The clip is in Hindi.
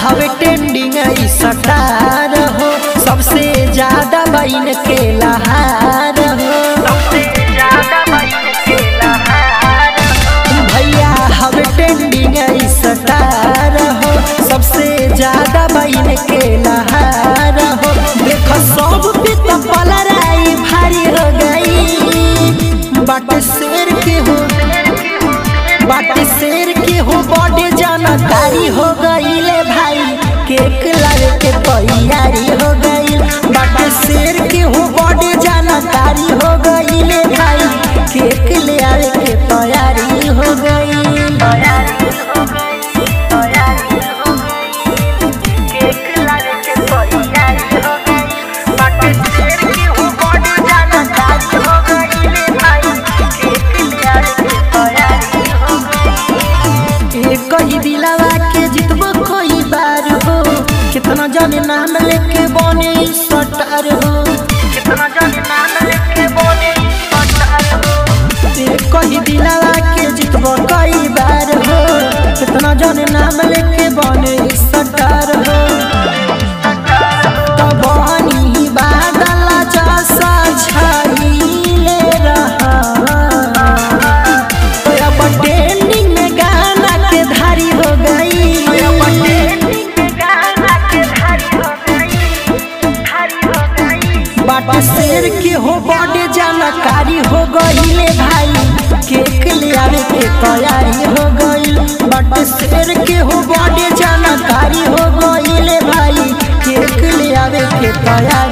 हवे टेंडिंग सटार हो। सबसे ज़्यादा बहन केला बट शेर के हो बाटे शेर के हो, बड़े जानकारी हो गईले भाई। केक लावे के तैयारी हो गई बाटे शेर के हो, बड़े जानकारी हो गईले भाई। केक ले आवे के तैयारी हो गईल के जितबो कोई बार हो कितना जाने नाम लेके बने बाट शेर के हो, बड़े जानकारी हो गई भाई। केक ले आवे के तैयारी हो गई। बट शेर के हो, बड़े जानकारी हो गई भाई। केक ले आवे के तैयारी